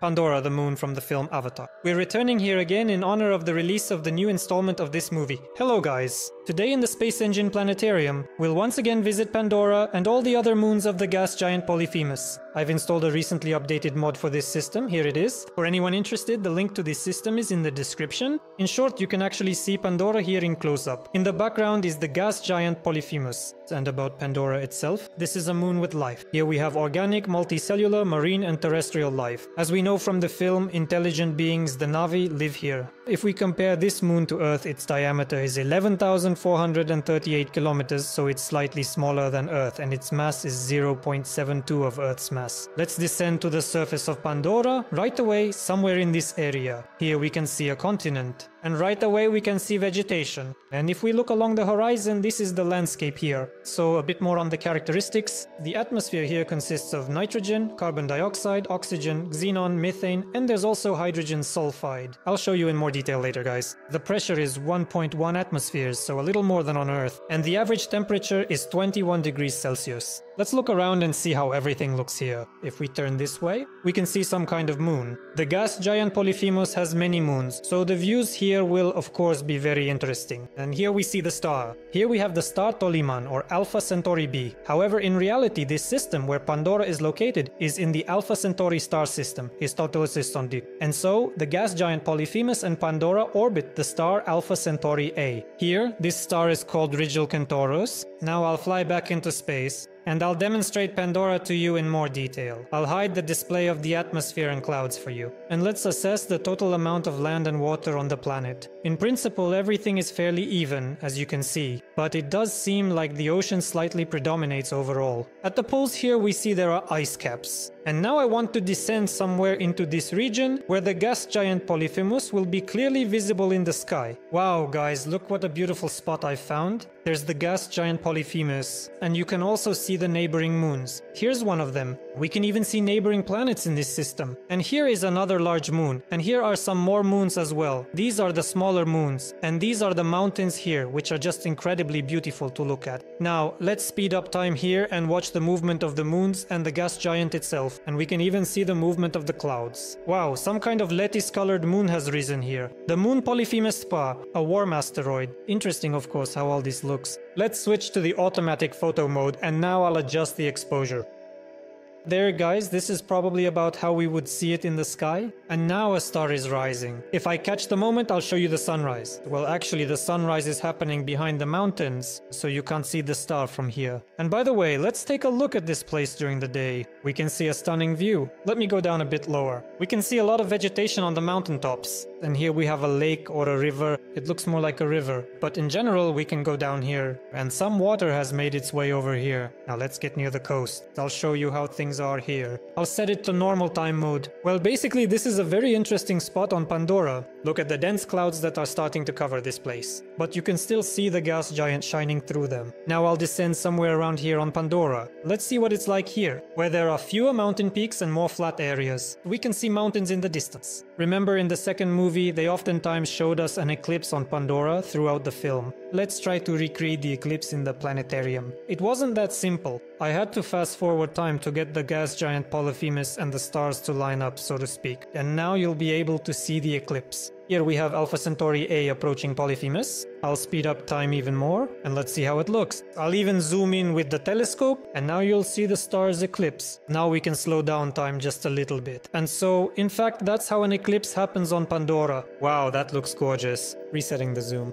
Pandora, the moon from the film Avatar. We're returning here again in honor of the release of the new installment of this movie. Hello guys! Today in the Space Engine Planetarium, we'll once again visit Pandora and all the other moons of the gas giant Polyphemus. I've installed a recently updated mod for this system, here it is. For anyone interested, the link to this system is in the description. In short, you can actually see Pandora here in close-up. In the background is the gas giant Polyphemus. And about Pandora itself, this is a moon with life. Here we have organic, multicellular, marine and terrestrial life. As we know from the film, intelligent beings, the Na'vi, live here. If we compare this moon to Earth, its diameter is 11,438 kilometers, so it's slightly smaller than Earth, and its mass is 0.72 of Earth's mass. Let's descend to the surface of Pandora, right away, somewhere in this area. Here we can see a continent. And right away we can see vegetation. And if we look along the horizon, this is the landscape here. So a bit more on the characteristics. The atmosphere here consists of nitrogen, carbon dioxide, oxygen, xenon, methane, and there's also hydrogen sulfide. I'll show you in more detail later, guys. The pressure is 1.1 atmospheres, so a little more than on Earth. And the average temperature is 21 degrees Celsius. Let's look around and see how everything looks here. If we turn this way, we can see some kind of moon. The gas giant Polyphemus has many moons, so the views here will of course be very interesting. And here we see the star. Here we have the star Toliman or Alpha Centauri b. However, in reality, this system where Pandora is located is in the Alpha Centauri star system, D. And so, the gas giant Polyphemus and Pandora orbit the star Alpha Centauri A. Here, this star is called Rigel Centaurus. Now I'll fly back into space and I'll demonstrate Pandora to you in more detail. I'll hide the display of the atmosphere and clouds for you. And let's assess the total amount of land and water on the planet. In principle, everything is fairly even, as you can see, but it does seem like the ocean slightly predominates overall. At the poles here we see there are ice caps. And now I want to descend somewhere into this region where the gas giant Polyphemus will be clearly visible in the sky. Wow guys, look what a beautiful spot I found. There's the gas giant Polyphemus, and you can also see the neighboring moons. Here's one of them. We can even see neighboring planets in this system. And here is another large moon, and here are some more moons as well. These are the smaller moons, and these are the mountains here, which are just incredibly beautiful to look at. Now, let's speed up time here and watch the movement of the moons and the gas giant itself, and we can even see the movement of the clouds. Wow, some kind of lettuce-colored moon has risen here. The moon Polyphemus Spa, a warm asteroid. Interesting, of course, how all this looks. Let's switch to the automatic photo mode and now I'll adjust the exposure. There guys, this is probably about how we would see it in the sky. And now a star is rising. If I catch the moment, I'll show you the sunrise. Well, actually the sunrise is happening behind the mountains, so you can't see the star from here. And by the way, let's take a look at this place during the day. We can see a stunning view. Let me go down a bit lower. We can see a lot of vegetation on the mountaintops. And here we have a lake or a river. It looks more like a river. But in general, we can go down here. And some water has made its way over here. Now let's get near the coast. I'll show you how things are here. I'll set it to normal time mode. Well, basically this is a very interesting spot on Pandora. Look at the dense clouds that are starting to cover this place. But you can still see the gas giant shining through them. Now I'll descend somewhere around here on Pandora. Let's see what it's like here, where there are fewer mountain peaks and more flat areas. We can see mountains in the distance. Remember in the second movie, they oftentimes showed us an eclipse on Pandora throughout the film. Let's try to recreate the eclipse in the planetarium. It wasn't that simple. I had to fast forward time to get the gas giant Polyphemus and the stars to line up, so to speak. And now you'll be able to see the eclipse. Here we have Alpha Centauri A approaching Polyphemus. I'll speed up time even more and let's see how it looks. I'll even zoom in with the telescope and now you'll see the star's eclipse. Now we can slow down time just a little bit. And so, in fact, that's how an eclipse happens on Pandora. Wow, that looks gorgeous. Resetting the zoom.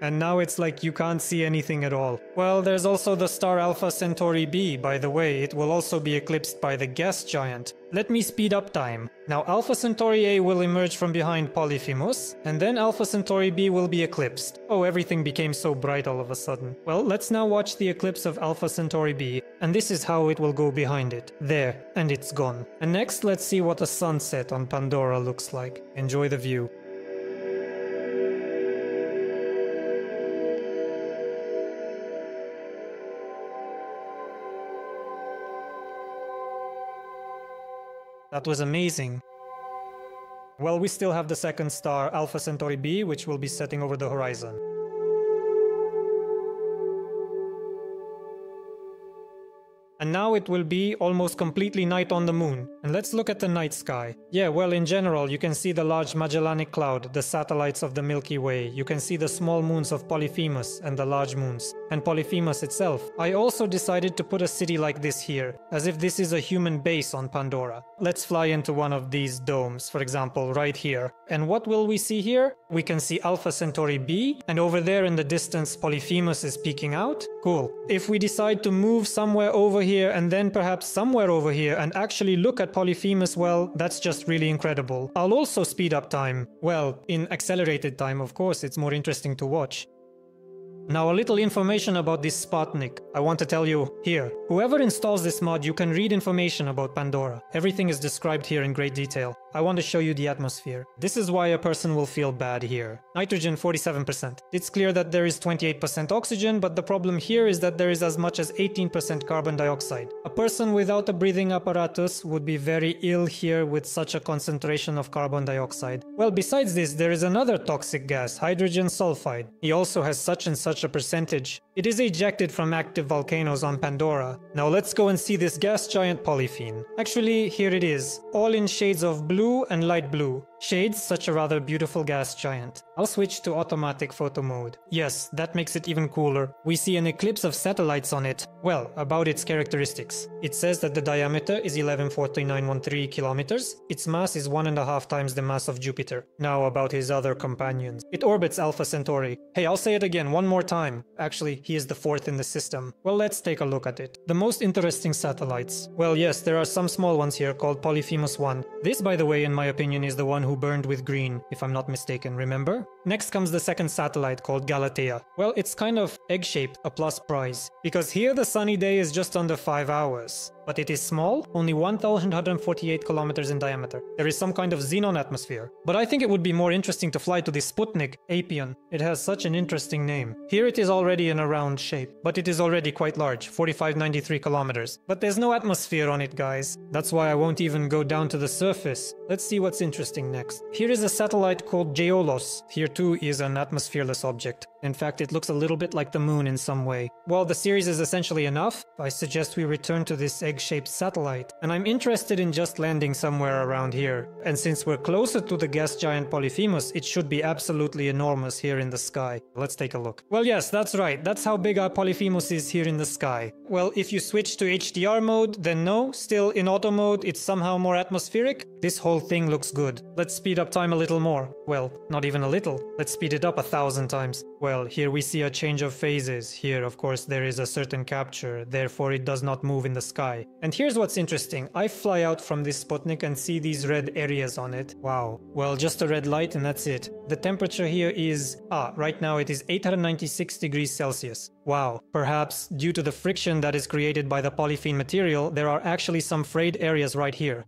And now it's like you can't see anything at all. Well, there's also the star Alpha Centauri b, by the way, it will also be eclipsed by the gas giant. Let me speed up time. Now Alpha Centauri A will emerge from behind Polyphemus, and then Alpha Centauri B will be eclipsed. Oh, everything became so bright all of a sudden. Well, let's now watch the eclipse of Alpha Centauri B, and this is how it will go behind it. There, and it's gone. And next, let's see what a sunset on Pandora looks like. Enjoy the view. That was amazing. Well, we still have the second star, Alpha Centauri b, which will be setting over the horizon. And now it will be almost completely night on the moon. And let's look at the night sky. Yeah, well, in general, you can see the large Magellanic Cloud, the satellites of the Milky Way. You can see the small moons of Polyphemus and the large moons. And Polyphemus itself. I also decided to put a city like this here, as if this is a human base on Pandora. Let's fly into one of these domes, for example, right here. And what will we see here? We can see Alpha Centauri B, and over there in the distance Polyphemus is peeking out. Cool. If we decide to move somewhere over here and then perhaps somewhere over here and actually look at Polyphemus, well, that's just really incredible. I'll also speed up time. Well, in accelerated time, of course, it's more interesting to watch. Now a little information about this Sputnik. I want to tell you here. Whoever installs this mod, you can read information about Pandora. Everything is described here in great detail. I want to show you the atmosphere. This is why a person will feel bad here. Nitrogen 47%. It's clear that there is 28% oxygen, but the problem here is that there is as much as 18% carbon dioxide. A person without a breathing apparatus would be very ill here with such a concentration of carbon dioxide. Well, besides this, there is another toxic gas, hydrogen sulfide. He also has such and such a percentage. It is ejected from active volcanoes on Pandora. Now let's go and see this gas giant Polyphemus. Actually, here it is, all in shades of blue blue and light blue. Shades such a rather beautiful gas giant. I'll switch to automatic photo mode. Yes, that makes it even cooler. We see an eclipse of satellites on it. Well, about its characteristics. It says that the diameter is 114913 kilometers. Its mass is one and a half times the mass of Jupiter. Now about his other companions. It orbits Alpha Centauri. Hey, I'll say it again one more time. Actually, he is the fourth in the system. Well, let's take a look at it. The most interesting satellites. Well, yes, there are some small ones here called Polyphemus 1. This, by the way, in my opinion, is the one who burned with green, if I'm not mistaken, remember? Next comes the second satellite called Galatea. Well, it's kind of egg-shaped, a plus prize, because here the sunny day is just under 5 hours but it is small, only 1148 kilometers in diameter. There is some kind of xenon atmosphere. But I think it would be more interesting to fly to the Sputnik, Apion. It has such an interesting name. Here it is already in a round shape, but it is already quite large, 4593 kilometers. But there's no atmosphere on it, guys. That's why I won't even go down to the surface. Let's see what's interesting next. Here is a satellite called Geolos. Here too is an atmosphereless object. In fact, it looks a little bit like the moon in some way. While the series is essentially enough, I suggest we return to this egg-shaped satellite. And I'm interested in just landing somewhere around here. And since we're closer to the gas giant Polyphemus, it should be absolutely enormous here in the sky. Let's take a look. Well, yes, that's right. That's how big our Polyphemus is here in the sky. Well, if you switch to HDR mode, then no. Still, in auto mode, it's somehow more atmospheric. This whole thing looks good. Let's speed up time a little more. Well, not even a little. Let's speed it up a thousand times. Well, here we see a change of phases. Here, of course, there is a certain capture, therefore it does not move in the sky. And here's what's interesting. I fly out from this Sputnik and see these red areas on it. Wow. Well, just a red light and that's it. The temperature here is... Ah, right now it is 896 degrees Celsius. Wow. Perhaps due to the friction that is created by the polyphene material, there are actually some frayed areas right here.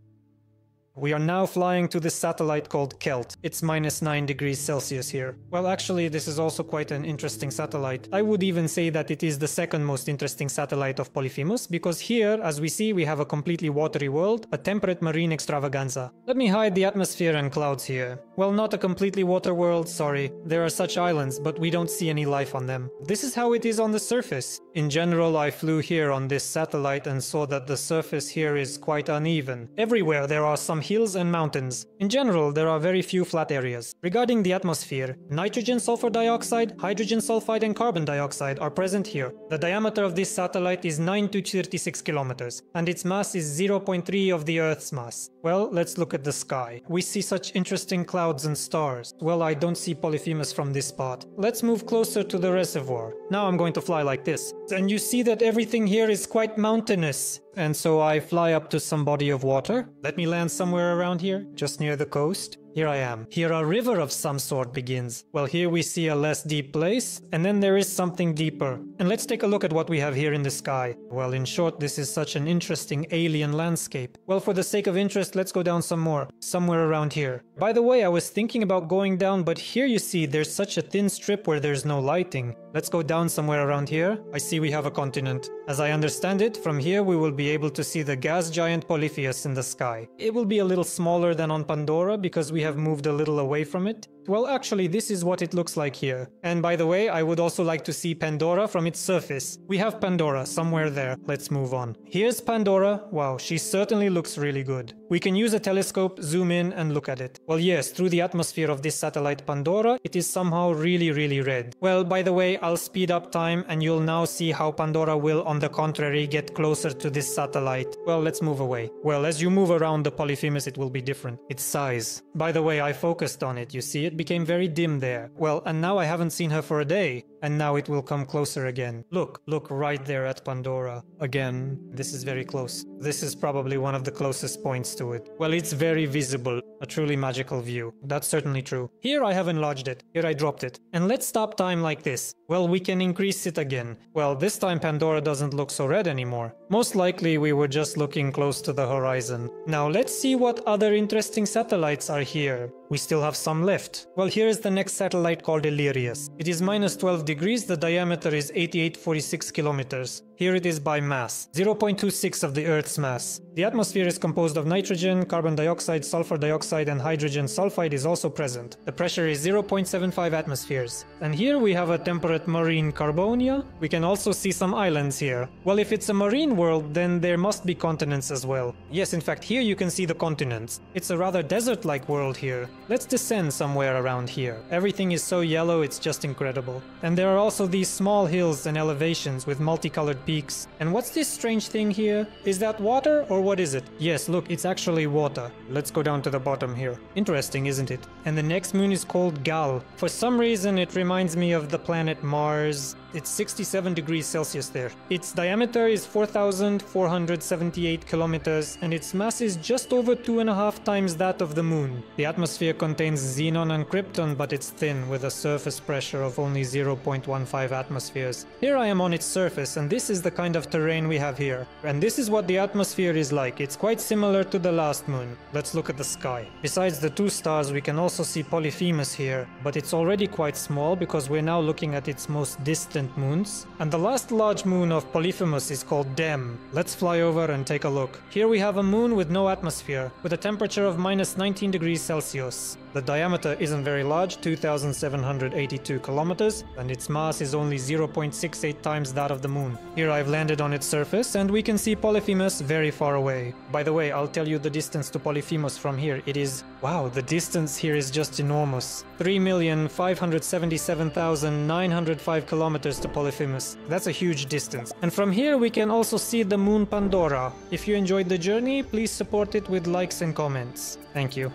We are now flying to this satellite called Kelt. It's minus 9 degrees Celsius here. Well, actually, this is also quite an interesting satellite. I would even say that it is the second most interesting satellite of Polyphemus, because here, as we see, we have a completely watery world, a temperate marine extravaganza. Let me hide the atmosphere and clouds here. Well, not a completely water world, sorry. There are such islands, but we don't see any life on them. This is how it is on the surface. In general, I flew here on this satellite and saw that the surface here is quite uneven. Everywhere there are some hills and mountains. In general, there are very few flat areas. Regarding the atmosphere, nitrogen sulfur dioxide, hydrogen sulfide and carbon dioxide are present here. The diameter of this satellite is 9 to 36 kilometers, and its mass is 0.3 of the Earth's mass. Well, let's look at the sky. We see such interesting clouds and stars. Well, I don't see Polyphemus from this spot. Let's move closer to the reservoir. Now I'm going to fly like this. And you see that everything here is quite mountainous. And so I fly up to some body of water. Let me land somewhere around here, just near the coast. Here I am. Here a river of some sort begins. Well, here we see a less deep place, and then there is something deeper. And let's take a look at what we have here in the sky. Well, in short, this is such an interesting alien landscape. Well, for the sake of interest, let's go down some more. Somewhere around here. By the way, I was thinking about going down, but here you see there's such a thin strip where there's no lighting. Let's go down somewhere around here. I see we have a continent. As I understand it, from here we will be able to see the gas giant Polyphemus in the sky. It will be a little smaller than on Pandora because we have moved a little away from it. Well, actually, this is what it looks like here. And by the way, I would also like to see Pandora from its surface. We have Pandora somewhere there. Let's move on. Here's Pandora. Wow, she certainly looks really good. We can use a telescope, zoom in, and look at it. Well, yes, through the atmosphere of this satellite Pandora, it is somehow really, really red. Well, by the way, I'll speed up time and you'll now see how Pandora will, on the contrary, get closer to this satellite. Well, let's move away. Well, as you move around the Polyphemus, it will be different. Its size. By the way, I focused on it, you see, it became very dim there. Well, and now I haven't seen her for a day, and now it will come closer again. Look, look right there at Pandora. Again, this is very close. This is probably one of the closest points to it. Well, it's very visible, a truly magical view. That's certainly true. Here I have enlarged it, here I dropped it. And let's stop time like this. Well, we can increase it again. Well, this time Pandora doesn't look so red anymore. Most likely we were just looking close to the horizon. Now let's see what other interesting satellites are here. We still have some left. Well, here is the next satellite called Illyrius. It is minus 12 degrees, the diameter is 8846 kilometers. Here it is by mass, 0.26 of the Earth's mass. The atmosphere is composed of nitrogen, carbon dioxide, sulfur dioxide, and hydrogen sulfide is also present. The pressure is 0.75 atmospheres. And here we have a temperate marine Carbonia. We can also see some islands here. Well, if it's a marine world, then there must be continents as well. Yes, in fact, here you can see the continents. It's a rather desert-like world here. Let's descend somewhere around here. Everything is so yellow, it's just incredible. And there are also these small hills and elevations with multicolored peaks. And what's this strange thing here? Is that water or what is it? Yes, look, it's actually water. Let's go down to the bottom here. Interesting, isn't it? And the next moon is called Gal. For some reason, it reminds me of the planet Mars. It's 67 degrees Celsius there. Its diameter is 4,478 kilometers and its mass is just over two and a half times that of the moon. The atmosphere contains xenon and krypton, but it's thin with a surface pressure of only 0.15 atmospheres. Here I am on its surface and this is the kind of terrain we have here. And this is what the atmosphere is like. It's quite similar to the last moon. Let's look at the sky. Besides the two stars, we can also see Polyphemus here, but it's already quite small because we're now looking at its most distant distant moons, and the last large moon of Polyphemus is called Dem. Let's fly over and take a look. Here we have a moon with no atmosphere, with a temperature of minus 19 degrees Celsius. The diameter isn't very large, 2,782 kilometers, and its mass is only 0.68 times that of the moon. Here I've landed on its surface, and we can see Polyphemus very far away. By the way, I'll tell you the distance to Polyphemus from here. It is... wow, the distance here is just enormous. 3,577,905 kilometers to Polyphemus. That's a huge distance. And from here we can also see the moon Pandora. If you enjoyed the journey, please support it with likes and comments. Thank you.